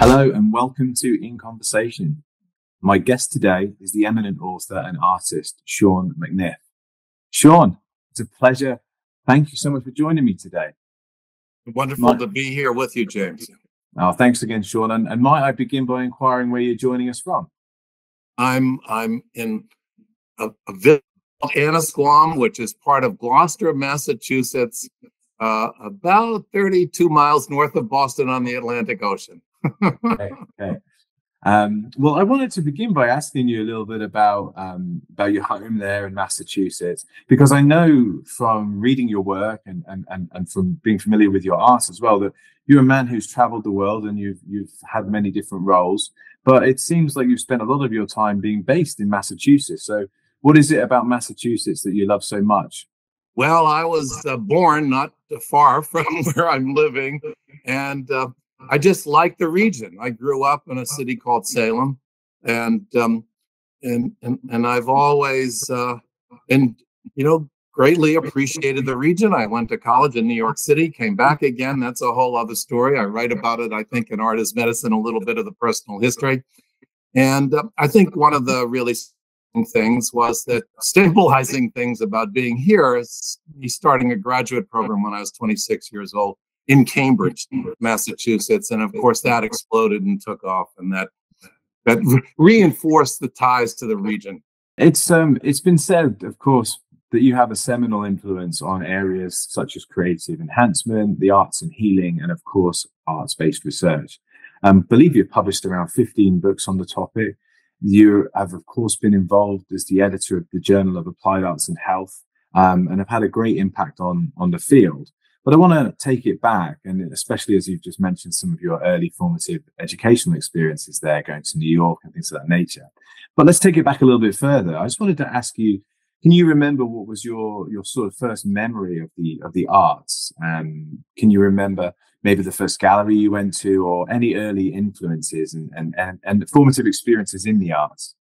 Hello and welcome to In Conversation. My guest today is the eminent author and artist, Shaun McNiff. Shaun, it's a pleasure. Thank you so much for joining me today. Wonderful My- to be here with you, James. Oh, thanks again, Shaun. And, and might I begin by inquiring where you're joining us from? I'm I'm in a, a village called Annisquam, which is part of Gloucester, Massachusetts, uh, about 32 miles north of Boston on the Atlantic Ocean. Okay, okay. Um, well, I wanted to begin by asking you a little bit about um, about your home there in Massachusetts, because I know from reading your work and, and and and from being familiar with your art as well that you're a man who's traveled the world and you've you've had many different roles. But it seems like you've spent a lot of your time being based in Massachusetts. So, what is it about Massachusetts that you love so much? Well, I was uh, born not far from where I'm living, and uh, I just like the region. I grew up in a city called Salem, and um, and and and I've always uh, and you know greatly appreciated the region. I went to college in New York City, came back again. That's a whole other story. I write about it. I think in Art as Medicine, a little bit of the personal history, and uh, I think one of the really things was that stabilizing things about being here is me starting a graduate program when I was 26 years old in Cambridge, Massachusetts, and of course that exploded and took off, and that that reinforced the ties to the region. It's um it's been said, of course, that you have a seminal influence on areas such as creative enhancement, the arts and healing, and of course arts-based research. Um, believe you've published around 15 books on the topic. You have, of course, been involved as the editor of the Journal of Applied Arts and Health, um, and have had a great impact on on the field. But I want to take it back, and especially as you've just mentioned some of your early formative educational experiences there, going to New York and things of that nature. But let's take it back a little bit further. I just wanted to ask you: Can you remember what was your your sort of first memory of the of the arts? Um, can you remember maybe the first gallery you went to, or any early influences and and and, and formative experiences in the arts?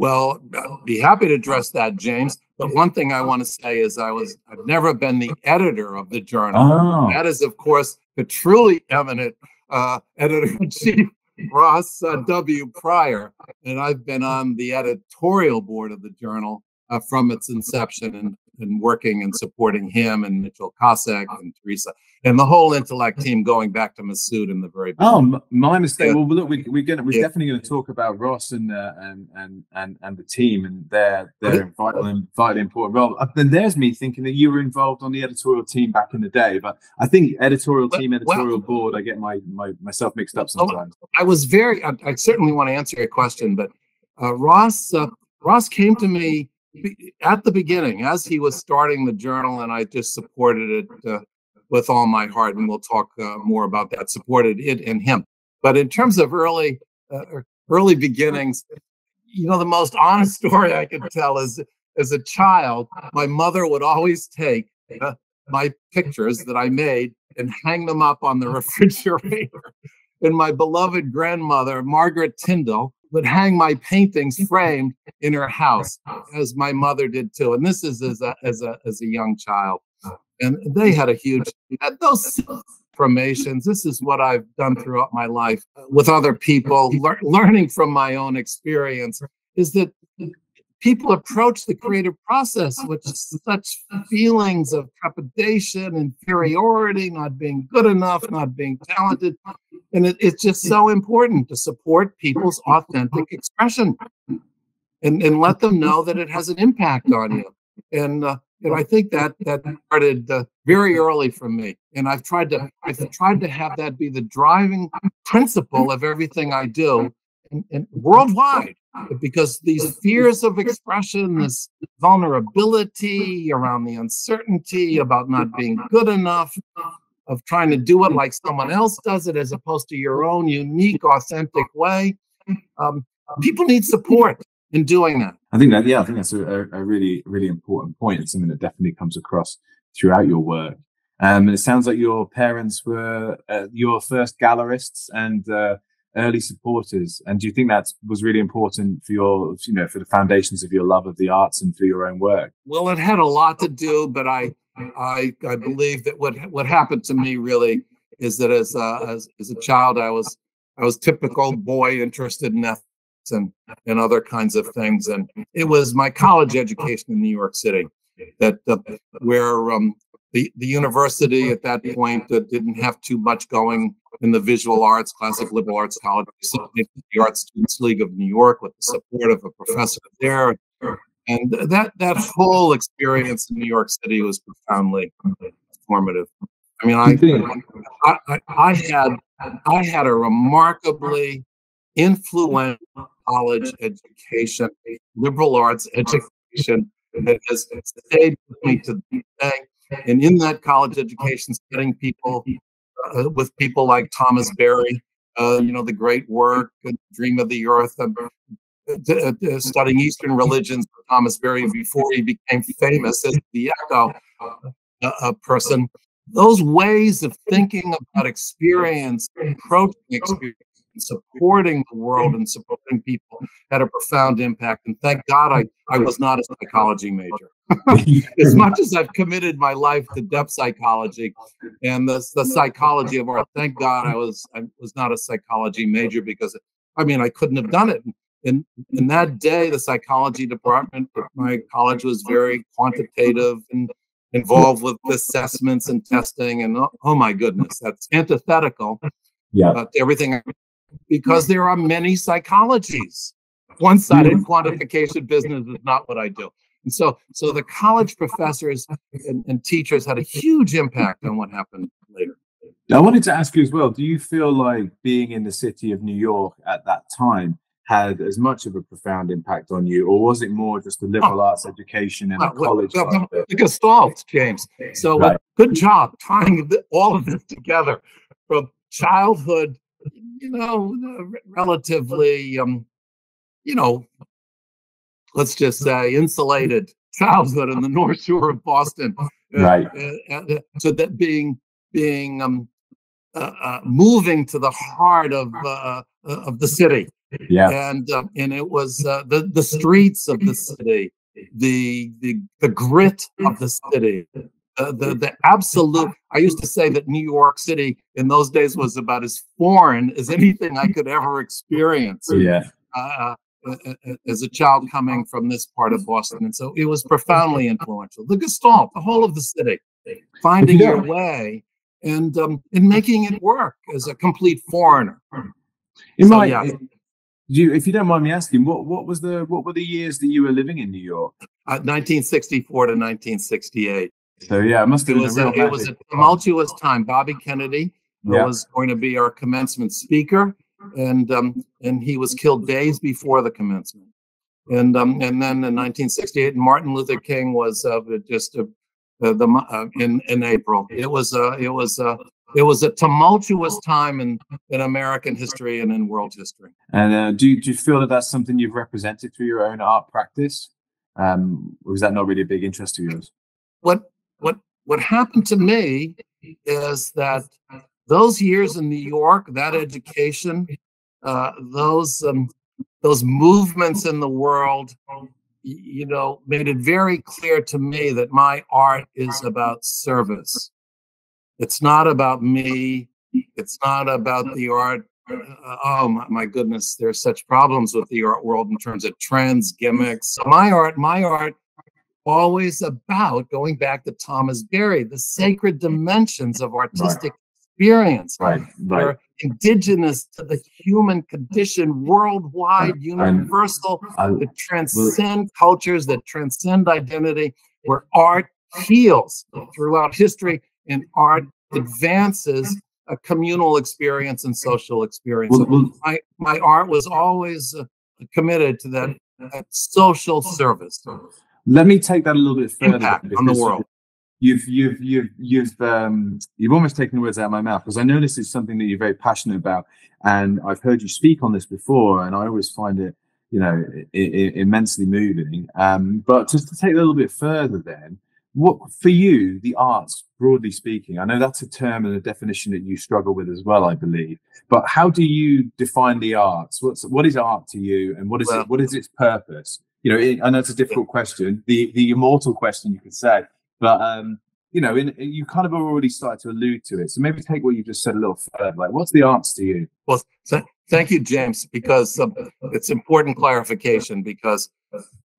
Well, I'd be happy to address that, James. But one thing I want to say is I was I've never been the editor of the journal. Oh. That is, of course, the truly eminent uh, editor in chief, Ross uh, W. Prior, and I've been on the editorial board of the journal uh, from its inception and and working and supporting him and Mitchell Kocek and Teresa and the whole intellect team going back to Masoud in the very beginning. Oh, my mistake. Yeah. Well, look, we, we're gonna we're yeah. definitely going to talk about Ross and uh, and and and and the team and their their vital and vitally important role. Uh, then there's me thinking that you were involved on the editorial team back in the day, but I think editorial team, editorial well, board, I get my, my myself mixed up oh, sometimes. I was very. I, I certainly want to answer your question, but uh, Ross uh, Ross came to me at the beginning, as he was starting the journal, and I just supported it uh, with all my heart, and we'll talk uh, more about that. Supported it and him, but in terms of early uh, early beginnings, you know, the most honest story I can tell is as a child, my mother would always take uh, my pictures that I made and hang them up on the refrigerator. and my beloved grandmother, Margaret Tyndall, would hang my paintings mm-hmm. framed in her house, as my mother did too. And this is as a as a as a young child, and they had a huge those formations. This is what I've done throughout my life uh, with other people, learning from my own experience. Is that people approach the creative process with such feelings of trepidation, inferiority, not being good enough, not being talented. And it, it's just so important to support people's authentic expression and, and let them know that it has an impact on you. And, uh, and I think that that started uh, very early for me. And I've tried to I've tried to have that be the driving principle of everything I do and, and worldwide because these fears of expression, this vulnerability around the uncertainty about not being good enough, of trying to do it like someone else does it as opposed to your own unique, authentic way. Um, people need support in doing that. I think that, yeah, I think that's a, a really, really important point. It's something that definitely comes across throughout your work. Um, and it sounds like your parents were uh, your first gallerists and uh, early supporters and do you think that was really important for your you know for the foundations of your love of the arts and for your own work well it had a lot to do but i i i believe that what what happened to me really is that as a, as, as a child i was I was typical boy interested in ethics and and other kinds of things. And it was my college education in New York City that uh, where um, the the university at that point uh, didn't have too much going in the visual arts, classic liberal arts college, the Art Students League of New York with the support of a professor there. And that that whole experience in New York City was profoundly formative. I mean, I, I, I had I had a remarkably influential college education, liberal arts education that has stayed with me to this day. And in that college education, studying people uh, with people like Thomas Berry, uh, you know, the great work, Dream of the Earth, studying Eastern religions, with Thomas Berry before he became famous as the echo uh, person. Those ways of thinking about experience, approaching experience, supporting the world and supporting people had a profound impact. And thank God I, I was not a psychology major. as much as I've committed my life to depth psychology and the, the psychology of art, thank God I was I was not a psychology major because I mean I couldn't have done it. In in that day, the psychology department at my college was very quantitative and involved with assessments and testing and oh, oh my goodness, that's antithetical yeah. Uh, to everything because there are many psychologies. One-sided mm-hmm. quantification business is not what I do. And so, so the college professors and, and teachers had a huge impact on what happened later. I wanted to ask you as well. Do you feel like being in the city of New York at that time had as much of a profound impact on you, or was it more just a liberal oh. arts education and a college? Well, well, Gestalt, James. So, right. uh, good job tying all of this together from childhood you know, relatively, um, you know, let's just say insulated childhood in the North Shore of Boston. Uh, right. Uh, uh, so that being being um, uh, uh, moving to the heart of uh, of the city. Yeah. And and it was the the streets of the city, the the the grit of the city, the, the, the absolute i used to say that new york city in those days was about as foreign as anything i could ever experience yeah. uh, uh, uh, uh, as a child coming from this part of boston. And so it was profoundly influential. The gestalt the whole of the city finding your way and um, and making it work as a complete foreigner. In so, my yeah. You, if you don't mind me asking, what what was the what were the years that you were living in New York? Uh, 1964 to 1968. So yeah, it must have it was, a, it was a tumultuous time. Bobby Kennedy yeah. was going to be our commencement speaker, and um, and he was killed days before the commencement. And um, and then in 1968, Martin Luther King was uh, just uh, the uh, in in April. It was uh, it was uh, it was a tumultuous time in, in American history and in world history. And uh, do, you, do you feel that that's something you've represented through your own art practice? Um, or was that not really a big interest of yours? What what what happened to me is that those years in New York, that education, uh, those um, those movements in the world, you know, made it very clear to me that my art is about service. It's not about me. It's not about the art. Uh, oh my, my, goodness, there's such problems with the art world in terms of trends, gimmicks. So my art, my art always about going back to Thomas Berry, the sacred dimensions of artistic right. experience. Right, right. They're indigenous to the human condition, worldwide, universal, that transcend cultures, that transcend identity, where art heals throughout history and art advances a communal experience and social experience. My, my art was always uh, committed to that, that social service. Let me take that a little bit further Impact on the world. You've you've you've you've um, you've almost taken the words out of my mouth because I know this is something that you're very passionate about, and I've heard you speak on this before, and I always find it you know I- I- immensely moving. Um, but just to take it a little bit further, then what for you the arts broadly speaking i know that's a term and a definition that you struggle with as well i believe but how do you define the arts what's what is art to you and what is well, it what is its purpose you know, it, I know it's a difficult question, the the immortal question, you could say. But um, you know, in, you kind of already started to allude to it. So maybe take what you just said a little further. Like, what's the answer to you? Well, th- thank you, James, because um, it's important clarification. Because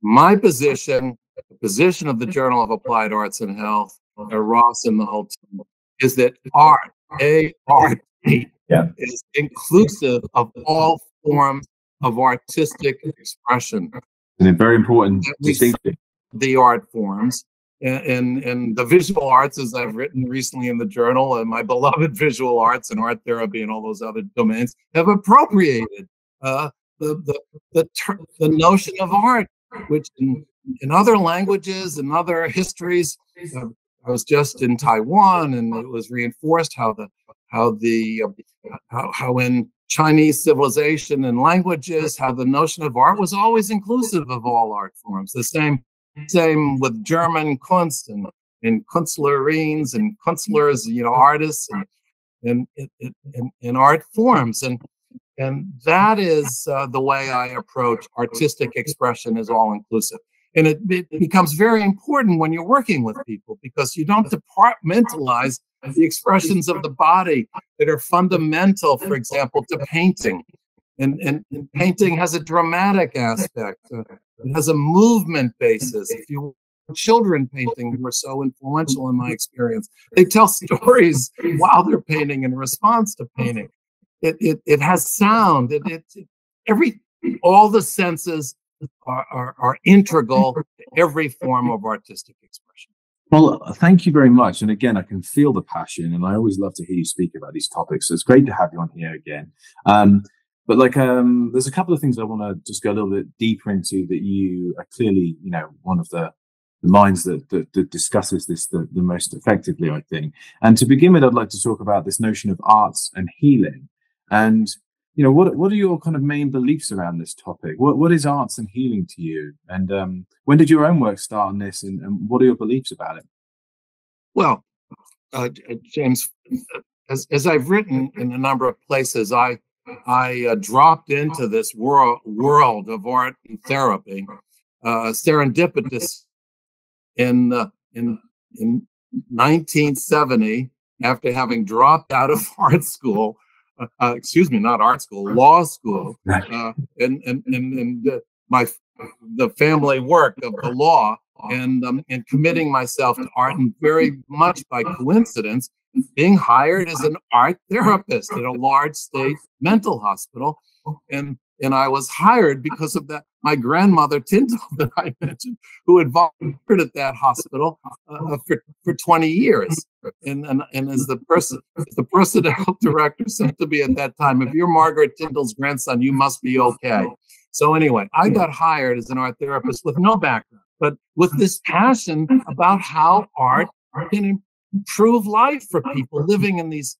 my position, the position of the Journal of Applied Arts and Health, Ross and the whole team, is that art, A R T, yeah. is inclusive of all forms of artistic expression. And a very important distinction. The art forms and, and the visual arts, as I've written recently in the journal, and my beloved visual arts and art therapy and all those other domains have appropriated uh, the the the, ter- the notion of art, which in, in other languages and other histories. Uh, I was just in Taiwan, and it was reinforced how the how the uh, how, how in Chinese civilization and languages, how the notion of art was always inclusive of all art forms. The same same with German Kunst and, and Kunstlerines and Kunstlers, you know, artists and, and, and, and art forms. And, and that is uh, the way I approach artistic expression is all inclusive. And it, it becomes very important when you're working with people because you don't departmentalize the expressions of the body that are fundamental, for example, to painting. And, and, and painting has a dramatic aspect. Uh, it has a movement basis. If you children painting who are so influential in my experience, they tell stories while they're painting in response to painting. It it, it has sound. It, it, every all the senses are, are, are integral to every form of artistic expression. Well, thank you very much. And again, I can feel the passion, and I always love to hear you speak about these topics. So it's great to have you on here again. Um, but like, um, there's a couple of things I want to just go a little bit deeper into that you are clearly, you know, one of the the minds that, that, that discusses this the, the most effectively, I think. And to begin with, I'd like to talk about this notion of arts and healing. And you know, what what are your kind of main beliefs around this topic? What what is arts and healing to you? And um, when did your own work start on this? And, and what are your beliefs about it? Well, uh, James, as as I've written in a number of places, I I uh, dropped into this world world of art and therapy, uh, serendipitous in uh, in in 1970 after having dropped out of art school. Uh, excuse me, not art school, law school, uh, and and and, and my the family work of the law, and um, and committing myself to art, and very much by coincidence, being hired as an art therapist at a large state mental hospital. And and I was hired because of that. My grandmother Tyndall that I mentioned, who had volunteered at that hospital uh, for, for 20 years, and, and and as the person, the personnel director said to me at that time, "If you're Margaret Tyndall's grandson, you must be okay." So anyway, I got hired as an art therapist with no background, but with this passion about how art can improve life for people living in these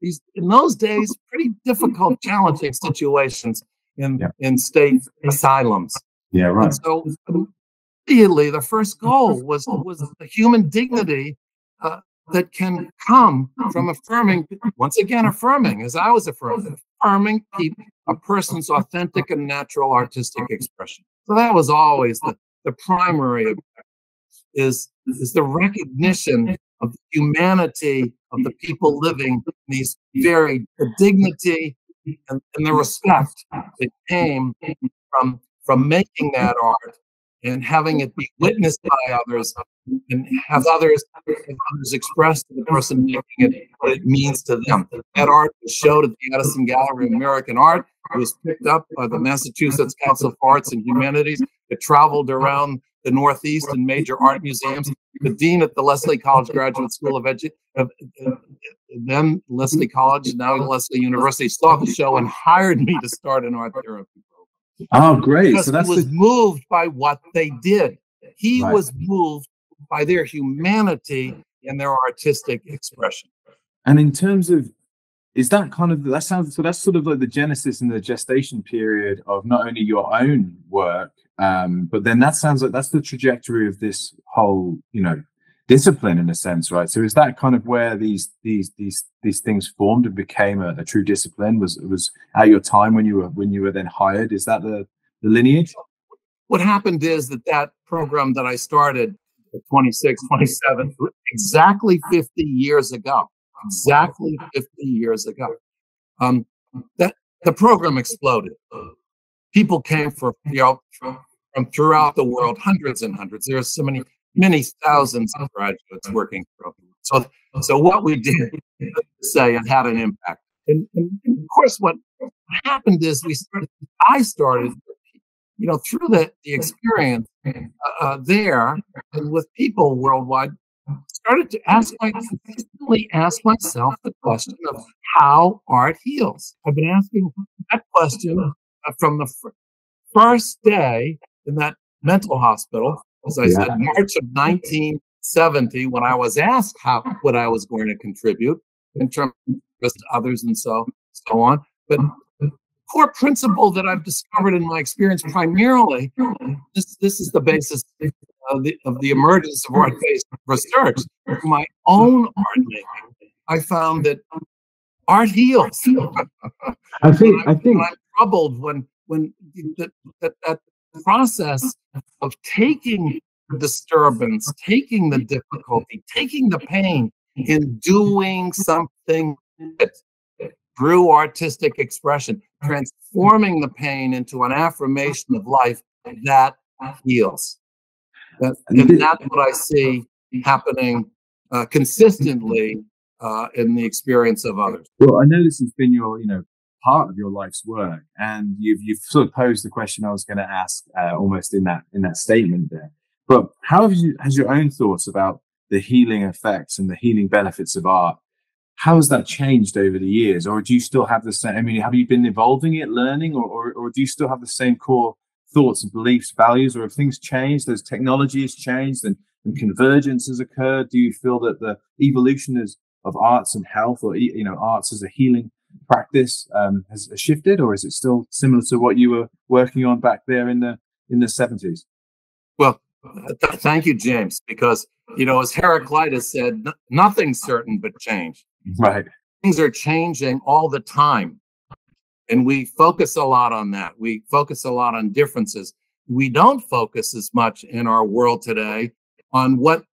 these in those days pretty difficult, challenging situations in yeah. in state asylums. Yeah, right. And so immediately, the first goal was was the human dignity uh, that can come from affirming, once again, affirming, as I was affirming, affirming people, a person's authentic and natural artistic expression. So that was always the the primary is is the recognition of the humanity of the people living in these very the dignity and, and the respect that came from from making that art and having it be witnessed by others and have others, have others express to the person making it what it means to them. That art was showed at the Addison Gallery of American Art. It was picked up by the Massachusetts Council for Arts and Humanities. It traveled around the Northeast and major art museums. The dean at the Lesley College Graduate School of Education, uh, then Lesley College, now Lesley University, saw the show and hired me to start an art therapy program. Oh, great! Because so that's he was the... moved by what they did. He right. was moved by their humanity and their artistic expression. And in terms of is that kind of that sounds so that's sort of like the genesis and the gestation period of not only your own work um, but then that sounds like that's the trajectory of this whole you know discipline in a sense right so is that kind of where these these these these things formed and became a, a true discipline was was at your time when you were when you were then hired is that the the lineage what happened is that that program that i started 26, 27, exactly 50 years ago. Exactly 50 years ago. Um, that the program exploded. People came for you know from throughout the world, hundreds and hundreds. There are so many, many thousands of graduates working for. So, so what we did say it had an impact. And, and, of course, what happened is we started. I started you know, through the, the experience uh, uh, there and with people worldwide, started to ask my consistently ask myself the question of how art heals. I've been asking that question from the f- first day in that mental hospital, as I yeah. said, March of 1970, when I was asked how what I was going to contribute in terms of others and so so on. But core principle that I've discovered in my experience primarily, this, this is the basis of the, of the emergence of art-based research, my own art making. I found that art heals. I think, I think troubled when when that, that, that process of taking the disturbance, taking the difficulty, taking the pain, in doing something that through artistic expression, transforming the pain into an affirmation of life that heals. That, and that's what I see happening uh, consistently uh, in the experience of others. Well, I know this has been your, you know, part of your life's work, and you've you've sort of posed the question I was going to ask uh, almost in that in that statement there. But how have you has your own thoughts about the healing effects and the healing benefits of art how has that changed over the years? Or do you still have the same i mean have you been evolving it learning or, or, or do you still have the same core thoughts and beliefs values or have things changed? As technology has changed and, and convergence has occurred? Do you feel that the evolution is, of arts and health or you know arts as a healing practice um, has, shifted or is it still similar to what you were working on back there in the in the 70s well th- thank you james because you know as heraclitus said nothing's certain but change Right. Things are changing all the time. And we focus a lot on that. We focus a lot on differences. We don't focus as much in our world today on what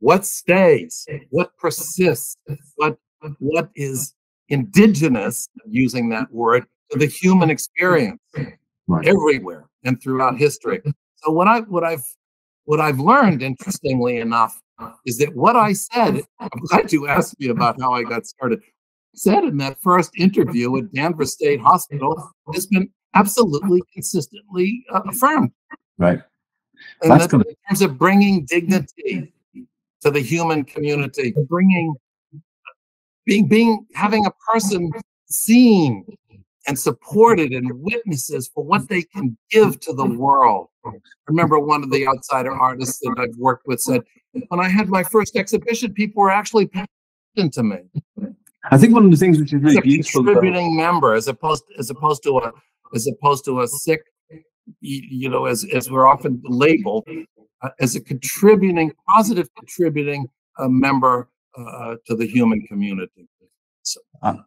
what stays, what persists, what what is indigenous, using that word, to the human experience right. everywhere and throughout history. So what I what I've what I've learned, interestingly enough, is that what I said, I'm glad you asked me about how I got started, said in that first interview at Danvers State Hospital has been absolutely consistently uh, affirmed. Right. And That's in terms of bringing dignity to the human community, bringing being being having a person seen and supported and witnesses for what they can give to the world. I remember one of the outsider artists that I've worked with said, when I had my first exhibition, people were actually paying to me. I think one of the things which is really beautiful, contributing though. member, as opposed as opposed to a as opposed to a sick, you know, as as we're often labeled, uh, as a contributing, positive contributing uh, member uh, to the human community.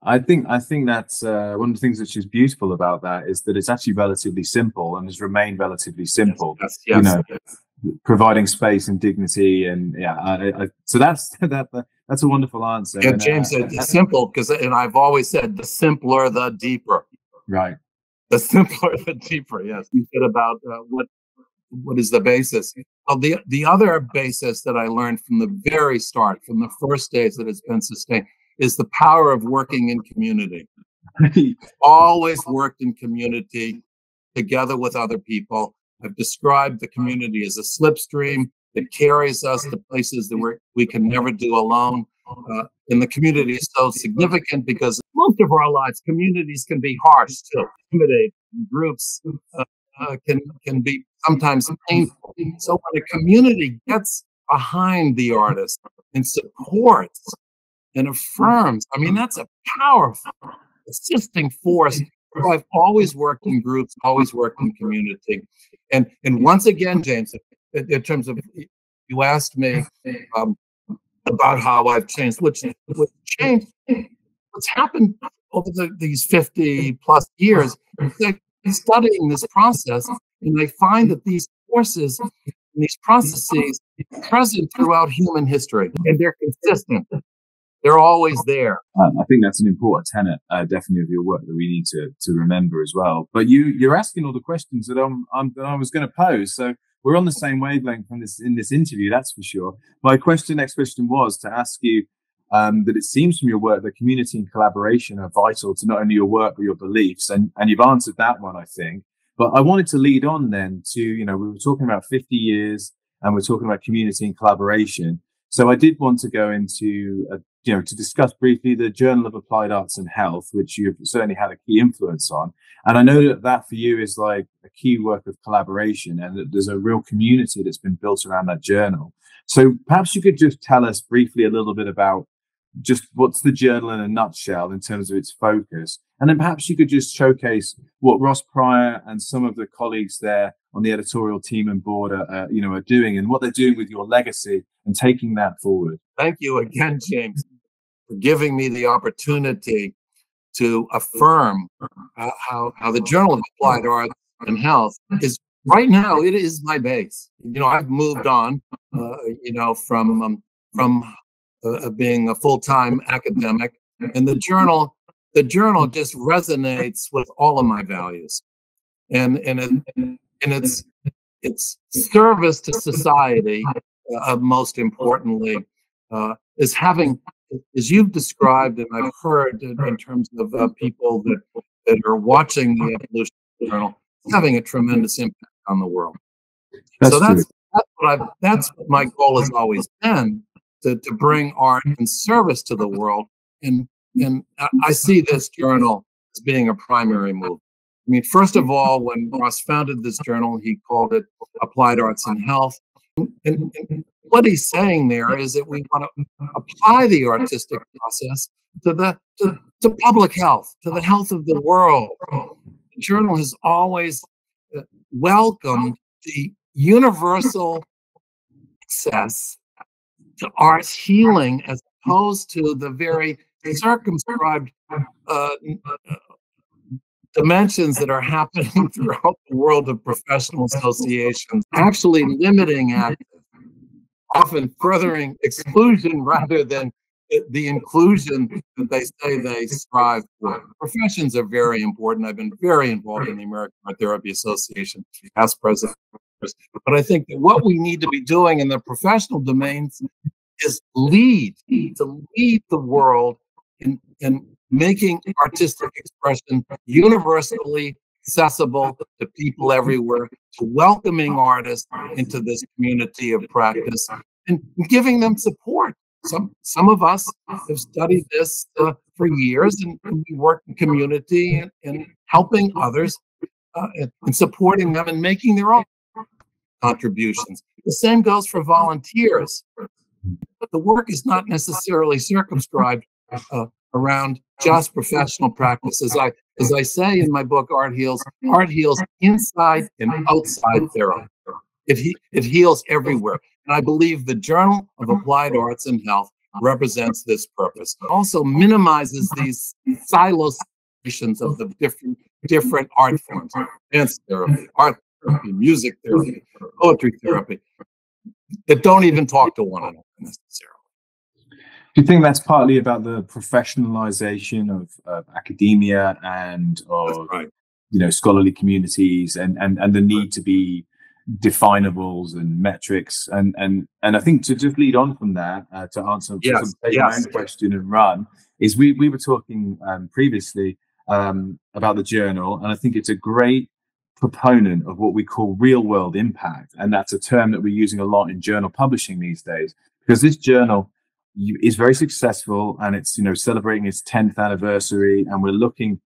I think I think that's uh, one of the things which is beautiful about that is that it's actually relatively simple and has remained relatively simple. Yes, yes, you know, yes. providing space and dignity, and yeah. I, I, so that's that. That's a wonderful answer. Yeah, and, James, uh, it's simple because, and I've always said, the simpler, the deeper. Right. The simpler, the deeper. Yes. You said about uh, what what is the basis? Well, the the other basis that I learned from the very start, from the first days that it's been sustained is the power of working in community. always worked in community together with other people. I've described the community as a slipstream that carries us to places that we we can never do alone. Uh, and the community is so significant because most of our lives, communities can be harsh too, intimidating. Groups uh, uh, can can be sometimes painful. So when a community gets behind the artist and supports and affirms. I mean, that's a powerful assisting force. I've always worked in groups, always worked in community. And and once again, James, in, in terms of you asked me um, about how I've changed, which what changed, what's happened over the, these 50 plus years, studying this process, and I find that these forces these processes present throughout human history, and they're consistent. They're always there. Uh, I think that's an important tenet, uh, definitely, of your work that we need to to remember as well. But you you're asking all the questions that I'm, I'm that I was going to pose, so we're on the same wavelength from this in this interview. That's for sure. My question, next question, was to ask you um, that it seems from your work that community and collaboration are vital to not only your work but your beliefs, and and you've answered that one, I think. But I wanted to lead on then to you know we were talking about 50 years, and we're talking about community and collaboration. So I did want to go into, a, you know, to discuss briefly the Journal of Applied Arts and Health, which you've certainly had a key influence on. And I know that that for you is like a key work of collaboration and that there's a real community that's been built around that journal. So perhaps you could just tell us briefly a little bit about just what's the journal in a nutshell in terms of its focus. And then perhaps you could just showcase what Ross Prior and some of the colleagues there on the editorial team and board are, uh, you know, are doing and what they're doing with your legacy and taking that forward. Thank you again, James, for giving me the opportunity to affirm uh, how, how the Journal of Applied Arts and Health is right now, it is my base. You know, I've moved on, uh, you know, from, um, from uh, being a full-time academic and the journal the journal just resonates with all of my values. And and it, and it's it's service to society uh, most importantly uh, is having as you've described and i've heard in, in terms of uh, people that that are watching the evolution journal having a tremendous impact on the world. That's so that's that's what I've, that's what my goal has always been to, to bring art and service to the world. And, and I see this journal as being a primary move. I mean, first of all, when Ross founded this journal, he called it Applied Arts and Health. And, and what he's saying there is that we want to apply the artistic process to the to, to public health, to the health of the world. The journal has always uh, welcomed the universal access to art's healing as opposed to the very circumscribed uh, uh, dimensions that are happening throughout the world of professional associations, actually limiting access, often furthering exclusion rather than the inclusion that they say they strive for. Professions are very important. I've been very involved in the American Art Therapy Association as president but I think that what we need to be doing in the professional domains is lead, to lead the world in, in making artistic expression universally accessible to people everywhere, to welcoming artists into this community of practice and giving them support. Some some of us have studied this uh, for years and, and, we work in community and, and helping others uh, and supporting them and making their own contributions. The same goes for volunteers. The work is not necessarily circumscribed uh, around just professional practice. As I, as I say in my book, Art Heals, art heals inside and outside therapy. It, he, it heals everywhere. And I believe the Journal of Applied Arts and Health represents this purpose. It also minimizes these silos of the different different art forms, dance therapy, art therapy, music therapy, poetry therapy, that don't even talk to one another necessarily. Do you think that's partly about the professionalization of, of academia and of right. you know scholarly communities and, and and the need to be definables and metrics and and and I think to just lead on from that uh, to answer yes, yes. my own question and run is we we were talking um, previously um, about the journal and I think it's a great proponent of what we call real world impact. And that's a term that we're using a lot in journal publishing these days because this journal is very successful and it's, you know, celebrating its 10th anniversary. And we're looking,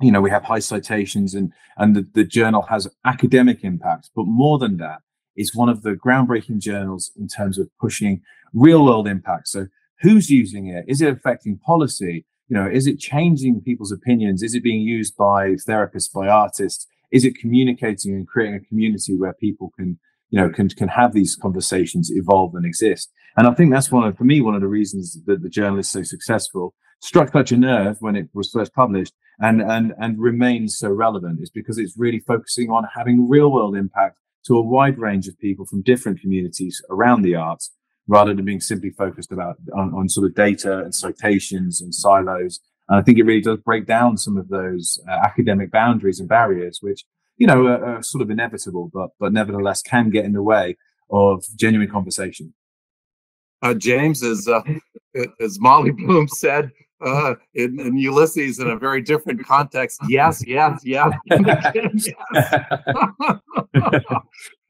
you know, we have high citations and, and the, the journal has academic impact. But more than that, it's one of the groundbreaking journals in terms of pushing real world impact. So who's using it? Is it affecting policy? You know, is it changing people's opinions? Is it being used by therapists, by artists? is it communicating and creating a community where people can you know can can have these conversations evolve and exist and i think that's one of for me one of the reasons that the journal is so successful struck such a nerve when it was first published and and and remains so relevant is because it's really focusing on having real world impact to a wide range of people from different communities around the arts, rather than being simply focused about on, on sort of data and citations and silos. And I think it really does break down some of those uh, academic boundaries and barriers, which you know are, are sort of inevitable, but but nevertheless can get in the way of genuine conversation. Uh, James, as uh, as Molly Bloom said, uh, in, in, Ulysses in a very different context. Yes, yes, yes. yes.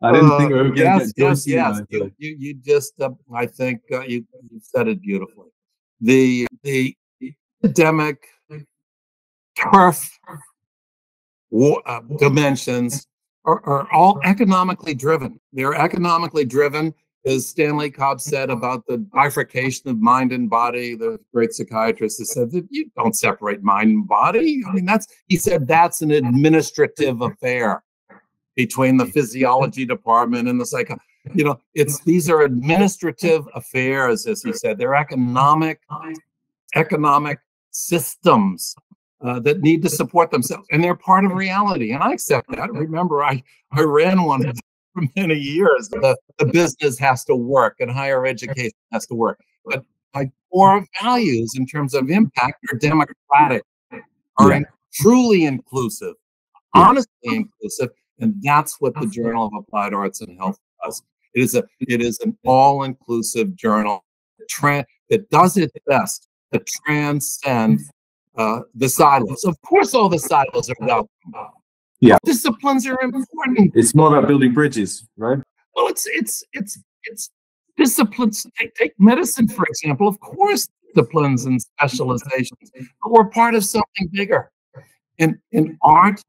I didn't think we were going yes, to yes, yes. You, you, you, just, uh, I think uh, you, you said it beautifully. The the academic turf uh, dimensions are, are all economically driven. They're economically driven as Stanley Cobb said about the bifurcation of mind and body, the great psychiatrist has said that you don't separate mind and body. I mean, that's, he said that's an administrative affair between the physiology department and the psych. You know, it's these are administrative affairs, as he said. They're economic, economic systems uh, that need to support themselves, and they're part of reality. And I accept that. Remember, I I ran one for many years. The, the business has to work and higher education has to work. But my core values in terms of impact are democratic, are yeah. truly inclusive, yeah. honestly inclusive. And that's what the Journal of Applied Arts and Health does. It is a it is an all-inclusive journal that, that does its best to transcend uh, the silos. Of course, all the silos are welcome. Yeah. Disciplines are important. It's more about building bridges, right? Well, it's it's it's it's disciplines. Take, take medicine, for example. Of course, disciplines and specializations, but we're part of something bigger. In in art,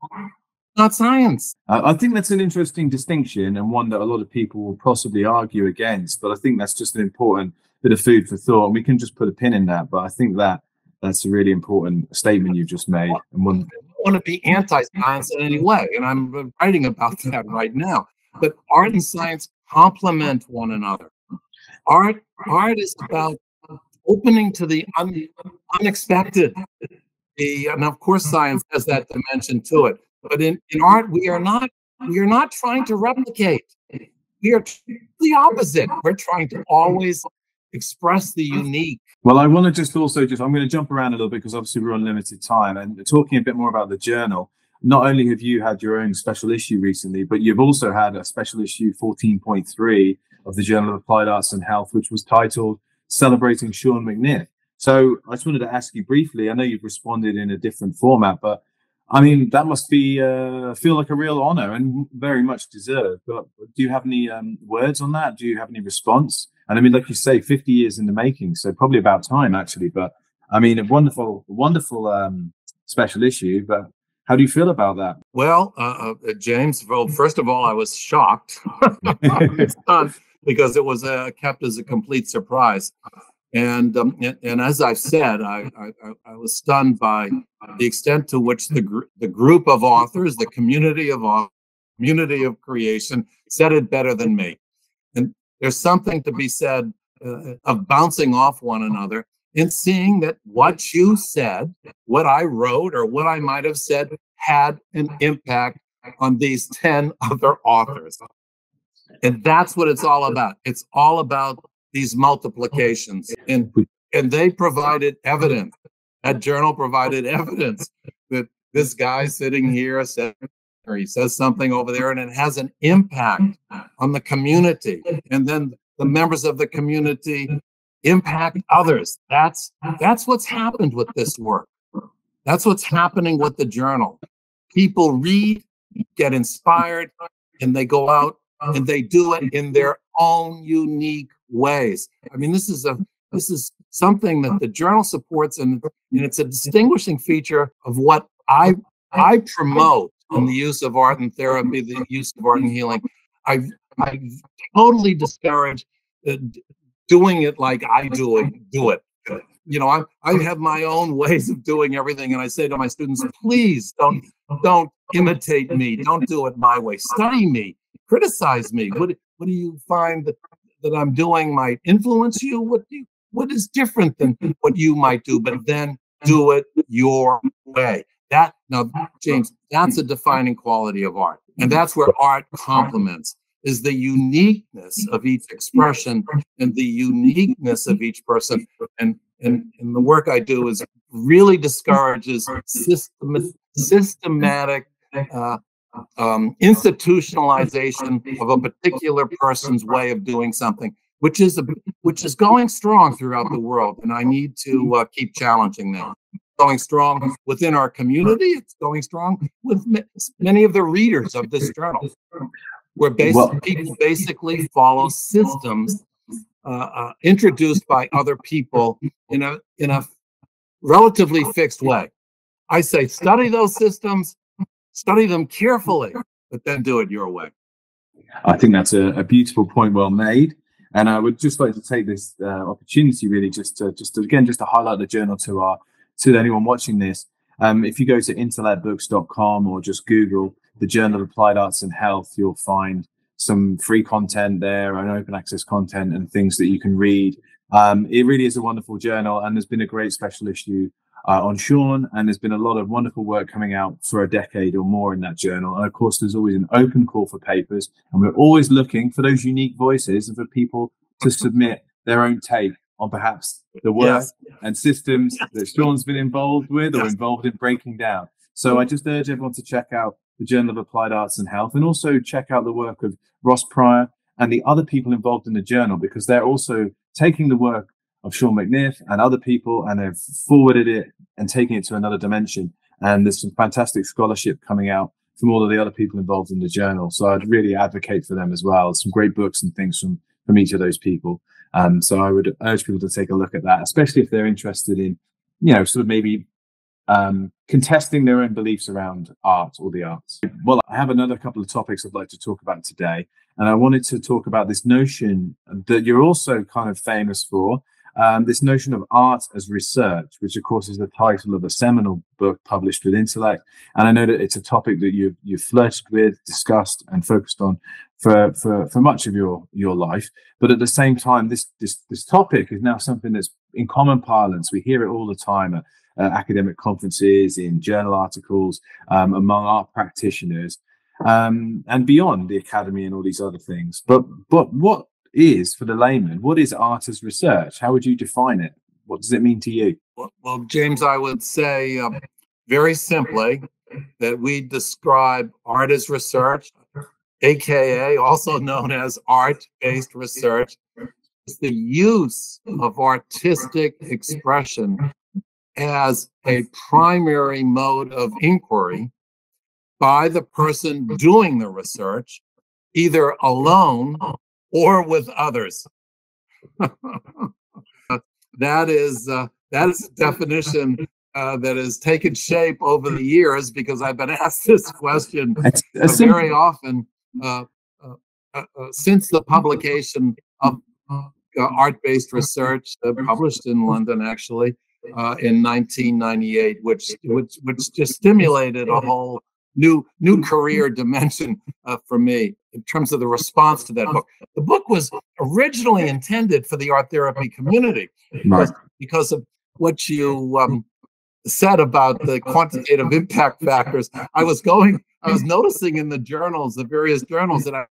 not science. I think that's an interesting distinction and one that a lot of people will possibly argue against. But I think that's just an important bit of food for thought. And we can just put a pin in that. But I think that that's a really important statement you've just made and one want to be anti-science in any way, and I'm writing about that right now. But art and science complement one another. Art, art is about opening to the un, unexpected. The, and of course, science has that dimension to it. But in, in art, we are not we are not trying to replicate. We are the opposite. We're trying to always express the unique. Well, I want to just also just I'm going to jump around a little bit because obviously we're on limited time and talking a bit more about the journal. Not only have you had your own special issue recently, but you've also had a special issue 14.3 of the Journal of Applied Arts and Health, which was titled Celebrating Shaun McNiff. So I just wanted to ask you briefly. I know you've responded in a different format, but I mean that must be uh, feel like a real honor and very much deserved. But do you have any um, words on that? Do you have any response? And I mean, like you say, 50 years in the making. So probably about time, actually. But I mean, a wonderful, wonderful um, special issue. But how do you feel about that? Well, uh, uh, James, well, first of all, I was shocked because it was uh, kept as a complete surprise. And, um, and, and as I've said, I, I, I, was stunned by the extent to which the, gr- the group of authors, the community of authors, community of creation, said it better than me. There's something to be said uh, of bouncing off one another and seeing that what you said, what I wrote, or what I might have said had an impact on these 10 other authors. And that's what it's all about. It's all about these multiplications. And, and they provided evidence. That journal provided evidence that this guy sitting here said or he says something over there and it has an impact on the community. And then the members of the community impact others. That's that's what's happened with this work. That's what's happening with the journal. People read get inspired and they go out and they do it in their own unique ways. I mean this is a this is something that the journal supports and, and it's a distinguishing feature of what i i promote the use of art and therapy, the use of art and healing. I I totally discourage uh, doing it like I do it. Do it. You know, I I have my own ways of doing everything, and I say to my students, please don't don't imitate me. Don't do it my way. Study me. Criticize me. What what do you find that, that I'm doing might influence you? What do you, what is different than what you might do? But then do it your way. That now, James, that's a defining quality of art. And that's where art complements is the uniqueness of each expression and the uniqueness of each person. And, and, and the work I do is really discourages system, systematic uh, um, institutionalization of a particular person's way of doing something, which is a, which is going strong throughout the world, and I need to uh, keep challenging that. Going strong within our community. It's going strong with many of the readers of this journal where well, people basically follow systems uh, uh, introduced by other people in a in a relatively fixed way. I say study those systems, study them carefully, but then do it your way. I think that's a, a beautiful point, well made. And I would just like to take this uh, opportunity, really, just to just to, again, just to highlight the journal to our to anyone watching this. Um, if you go to intellectbooks.com or just Google the Journal of Applied Arts and Health, you'll find some free content there and open access content and things that you can read. Um, it really is a wonderful journal, and there's been a great special issue uh, on Shaun, and there's been a lot of wonderful work coming out for a decade or more in that journal. And of course, there's always an open call for papers, and we're always looking for those unique voices and for people to submit their own take on perhaps the work yes. and systems that Shaun's been involved with or involved in breaking down. So I just urge everyone to check out the Journal of Applied Arts and Health and also check out the work of Ross Prior and the other people involved in the journal because they're also taking the work of Shaun McNiff and other people and they've forwarded it and taking it to another dimension. And there's some fantastic scholarship coming out from all of the other people involved in the journal. So I'd really advocate for them as well. Some great books and things from from each of those people. Um, so I would urge people to take a look at that, especially if they're interested in, you know, sort of maybe um, contesting their own beliefs around art or the arts. Well, I have another couple of topics I'd like to talk about today. And I wanted to talk about this notion that you're also kind of famous for, um, this notion of art as research, which of course is the title of a seminal book published with Intellect. And I know that it's a topic that you've, you've flirted with, discussed, and focused on for, for, for much of your, your life. But at the same time, this, this, this topic is now something that's in common parlance. We hear it all the time at, academic conferences, in journal articles, um, among art practitioners. Um, and beyond the academy and all these other things. But but what is for the layman? What is art as research? How would you define it? What does it mean to you? Well, well James, I would say um, very simply that we describe art as research, aka also known as art-based research, is the use of artistic expression as a primary mode of inquiry by the person doing the research, either alone or with others. that is uh, that is a definition uh, that has taken shape over the years because I've been asked this question very often uh, uh, uh, uh, since the publication of art-based research published in London, actually. in 1998, which which which just stimulated a whole new new career dimension uh, for me in terms of the response to that book. The book was originally intended for the art therapy community because, because of what you um, said about the quantitative impact factors. I was going, I was noticing in the journals, the various journals that I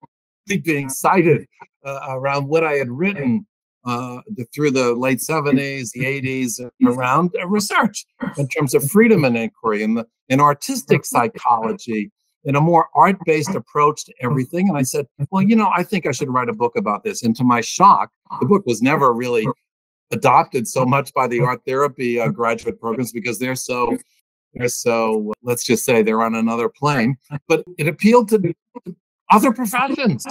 was being cited uh, around what I had written uh, the, through the late 70s, the 80s, around uh, research in terms of freedom and inquiry and the in artistic psychology, in a more art-based approach to everything. And I said, well, you know, I think I should write a book about this. And to my shock, the book was never really adopted so much by the art therapy uh, graduate programs because they're so they're so let's just say they're on another plane. But it appealed to other professions.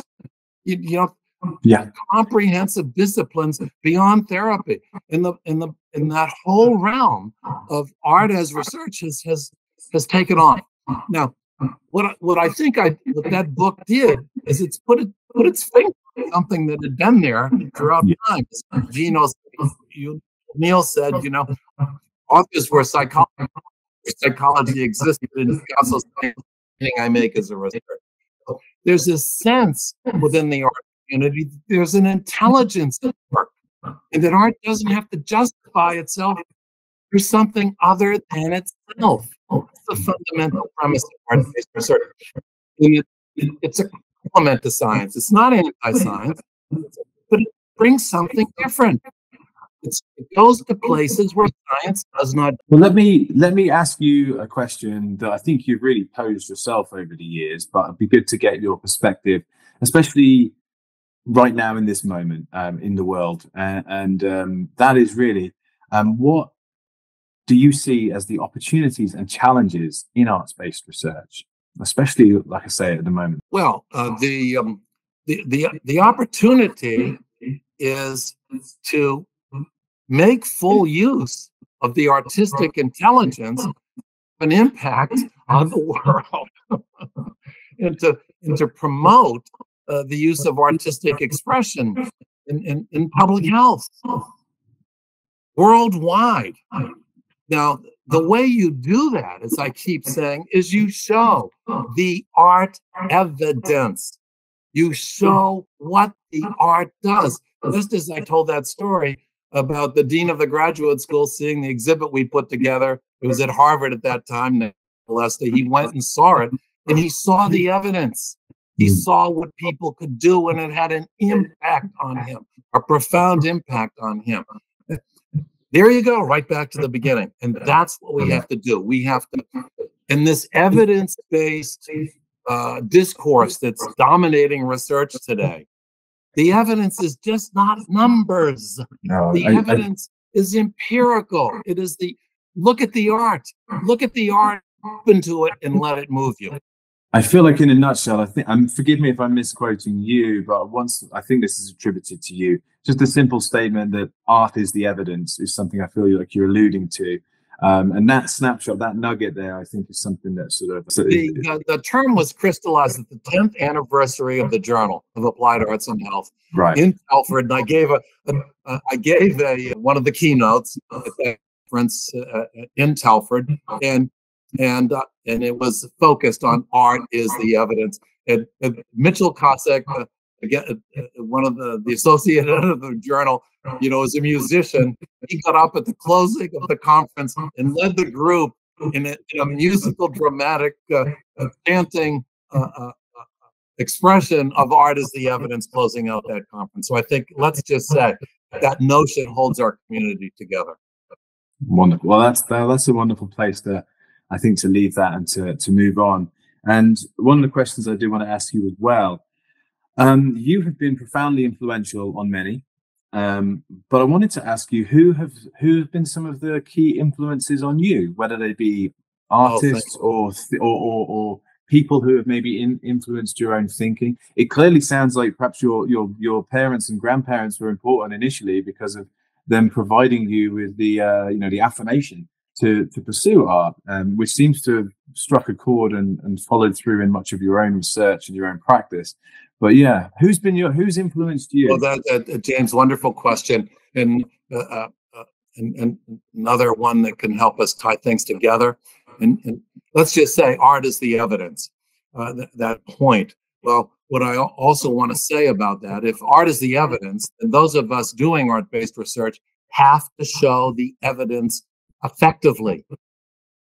You, you know, yeah. comprehensive disciplines beyond therapy. In the in the in that whole realm of art as research has has has taken on. Now what what i think i what that book did is it's put it put its finger on something that had been there throughout yeah. time. Gino you neil said you know authors were psychology psychology existed also anything i make as a researcher there's a sense within the art community, there's an intelligence at work, and that art doesn't have to justify itself through something other than itself. That's the fundamental premise of art-based research. In the it, it's a complement to science. It's not anti-science, but it brings something different. It's, it goes to places where science does not. Well, let me let me ask you a question that I think you've really posed yourself over the years, but it'd be good to get your perspective, especially right now in this moment um, in the world, uh, and um, that is really um, what do you see as the opportunities and challenges in arts-based research, especially like I say at the moment? Well, uh, the, um, the the the opportunity is to make full use of the artistic intelligence an impact on the world and to and to promote uh, the use of artistic expression in, in, in public health worldwide now the way you do that as i keep saying is you show the art evidence you show what the art does just as i told that story about the dean of the graduate school seeing the exhibit we put together. It was at Harvard at that time, Lester. He went and saw it, and he saw the evidence. He hmm. saw what people could do, and it had an impact on him, a profound impact on him. There you go, right back to the beginning. And that's what we have to do. We have to, in this evidence based uh, discourse that's dominating research today, the evidence is just not numbers. No, the I, evidence I, is empirical. It is the look at the art. Look at the art, open to it, and let it move you. I feel like, in a nutshell, I think. I'm. Forgive me if I'm misquoting you, but once I think this is attributed to you. Just a simple statement that art is the evidence is something I feel like you're alluding to. Um, and that snapshot, that nugget there, I think is something that sort of. the, uh, the term was crystallized at the 10th anniversary of the Journal of Applied Arts and Health right. in Telford. And I gave a, I gave a one of the keynotes at that conference uh, in Telford, and and uh, and it was focused on art is the evidence. And, and Mitchell Kossak, uh, again, uh, uh, one of the the associate editor of the journal, you know, is a musician, he got up at the closing of the conference and led the group in a, in a musical, dramatic, uh, uh, chanting expression of art as the evidence closing out that conference. So I think let's just say that notion holds our community together. Wonderful. Well, that's that's a wonderful place to, I think, to leave that and to to move on. And one of the questions I do want to ask you as well. Um, you have been profoundly influential on many, um, but I wanted to ask you who have who have been some of the key influences on you, whether they be oh, artists oh, or, or, or or people who have maybe in, influenced your own thinking. It clearly sounds like perhaps your your your parents and grandparents were important initially because of them providing you with the uh, you know the affirmation to to pursue art, um, which seems to have struck a chord and, and followed through in much of your own research and your own practice. But yeah, who's been your who's influenced you? Well, that uh, James, wonderful question, and, uh, uh, uh, and, and another one that can help us tie things together. And, and let's just say art is the evidence. Uh, th- that point. Well, what I also want to say about that, if art is the evidence, then those of us doing art-based research have to show the evidence effectively.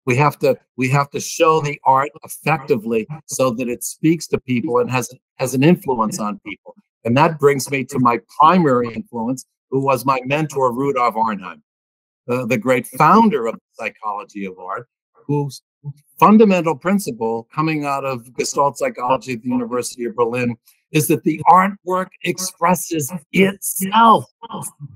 We have to we have to show the art effectively so that it speaks to people and has has an influence on people. And that brings me to my primary influence who was my mentor rudolf arnheim the great founder of psychology of art whose fundamental principle coming out of gestalt psychology at the university of berlin is that the artwork expresses itself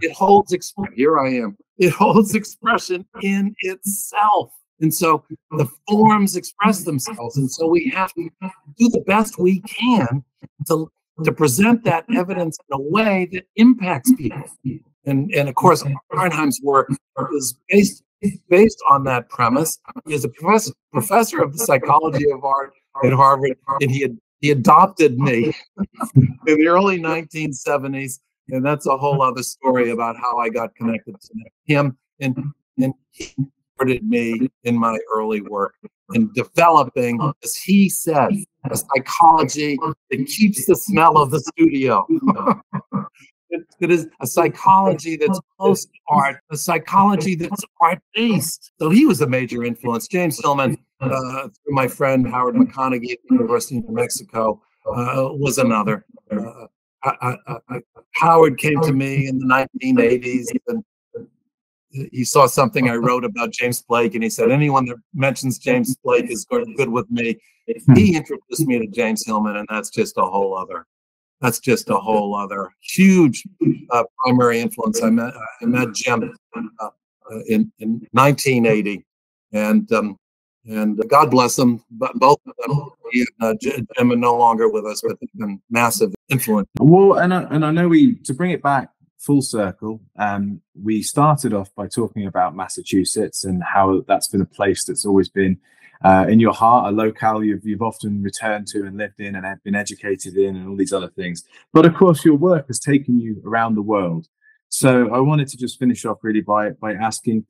it holds exp- here i am it holds expression in itself and so the forms express themselves. And so we have to do the best we can to, to present that evidence in a way that impacts people. And, and of course, Arnheim's work is based, based on that premise. He is a professor, professor of the psychology of art at Harvard, and he, had, he adopted me in the early 1970s. And that's a whole other story about how I got connected to him. And, and he, supported me in my early work in developing, as he said, a psychology that keeps the smell of the studio. it, it is a psychology that's post art, a psychology that's art based. So he was a major influence. James Hillman, uh, through my friend Howard McConeghey at the University of New Mexico, uh, was another. Uh, I, I, I, Howard came to me in the 1980s and he saw something I wrote about James Blake, and he said, "Anyone that mentions James Blake is good with me." He introduced me to James Hillman, and that's just a whole other. That's just a whole other huge uh, primary influence. I met I met Jim uh, in in 1980, and um, and God bless them. But both of them, uh, Jim, are no longer with us, but they've been massive influence. Well, and I, and I know we to bring it back full circle. Um, we started off by talking about Massachusetts and how that's been a place that's always been uh, in your heart, a locale you've, you've often returned to and lived in and have been educated in, and all these other things. But of course, your work has taken you around the world. So I wanted to just finish off really by by asking: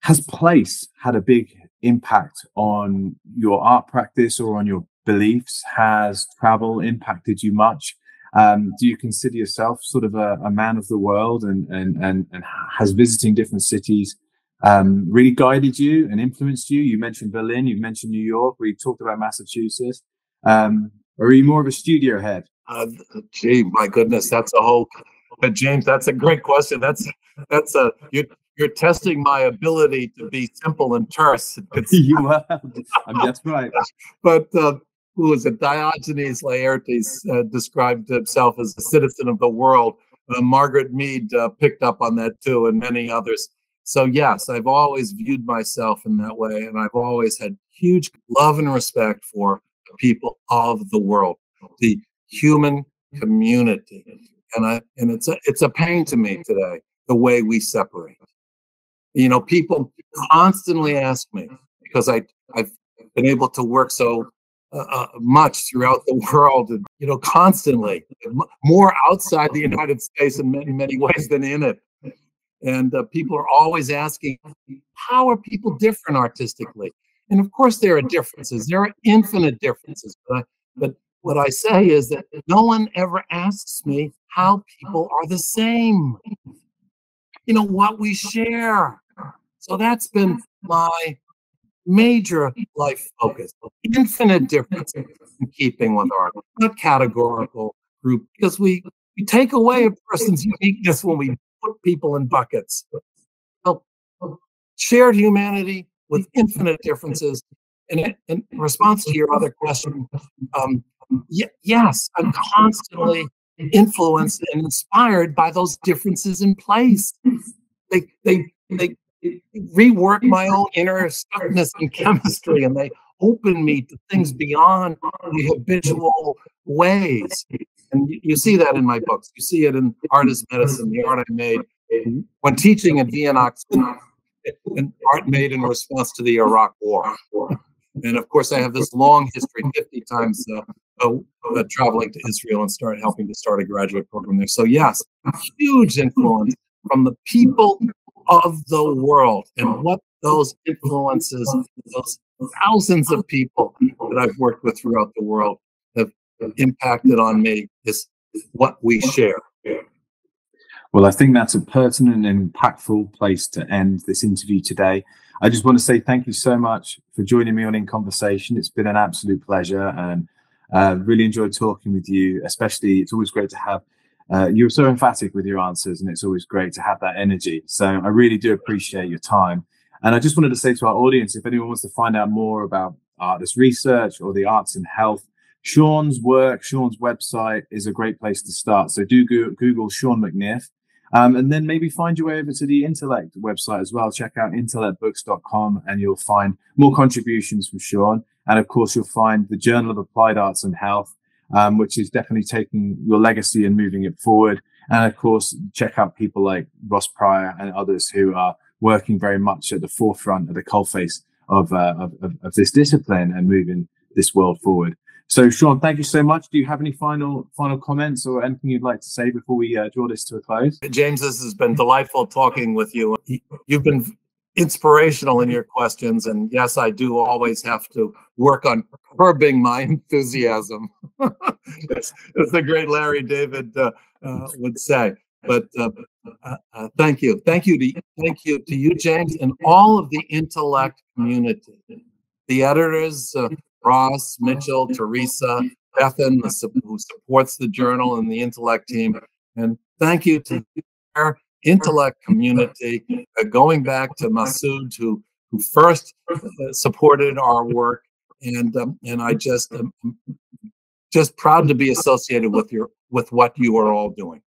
Has place had a big impact on your art practice or on your beliefs? Has travel impacted you much? Um, do you consider yourself sort of a, a, man of the world and, and, and, and has visiting different cities um, really guided you and influenced you? You mentioned Berlin, you mentioned New York, we talked about Massachusetts. Um, or are you more of a studio head? Uh, gee, my goodness, that's a whole. But James, that's a great question. That's that's a you you're testing my ability to be simple and terse. you are. that's right. But uh, who was it? Diogenes Laertius uh, described himself as a citizen of the world. Uh, Margaret Mead uh, picked up on that too, and many others. So, yes, I've always viewed myself in that way, and I've always had huge love and respect for people of the world, the human community. And I and it's a it's a pain to me today the way we separate. You know, people constantly ask me because I I've been able to work so uh, uh, much throughout the world, and you know, constantly more outside the United States in many many ways than in it. And uh, people are always asking, how are people different artistically? And of course, there are differences. There are infinite differences. But, but what I say is that no one ever asks me how people are the same. You know what we share. So that's been my major life focus, infinite difference in keeping with art, not categorical group, because we, we take away a person's uniqueness when we put people in buckets. So, shared humanity with infinite differences. And in response to your other question, um, y- yes, I'm constantly influenced and inspired by those differences in place. They, they, they rework my own inner stuckness and chemistry and they open me to things beyond the habitual ways. And you see that in my books. You see it in Art as Medicine, the art I made when teaching at Vienna, and art made in response to the Iraq War. And of course, I have this long history, 50 times uh, uh, uh, traveling to Israel and start helping to start a graduate program there. So yes, huge influence from the people of the world and what those influences, those thousands of people that I've worked with throughout the world have impacted on me is what we share. Well, I think that's a pertinent and impactful place to end this interview today. I just want to say thank you so much for joining me on In Conversation. It's been an absolute pleasure and uh, really enjoyed talking with you. Especially, it's always great to have uh, you're so emphatic with your answers, and it's always great to have that energy. So I really do appreciate your time. And I just wanted to say to our audience, if anyone wants to find out more about artist research or the arts and health, Shaun's work, Shaun's website is a great place to start. So do go- Google Shaun McNiff. Um, and then maybe find your way over to the Intellect website as well. Check out intellectbooks.com and you'll find more contributions from Shaun. And of course, you'll find the Journal of Applied Arts and Health um, which is definitely taking your legacy and moving it forward. And of course, check out people like Ross Prior and others who are working very much at the forefront of the coalface of, uh, of, of, of this discipline and moving this world forward. So, Shaun, thank you so much. Do you have any final final comments or anything you'd like to say before we uh, draw this to a close? James, this has been delightful talking with you. You've been inspirational in your questions. And yes, I do always have to work on curbing my enthusiasm. as, the great Larry David uh, uh, would say. But uh, uh, uh, thank you, thank you to thank you to you, James, and all of the intellect community the editors, Ross, Mitchell, Teresa, Bethan, who supports the journal and the Intellect team. And thank you to our Intellect community, going back to Masoud, who, who first supported our work. And, um, and I just am just proud to be associated with your with what you are all doing.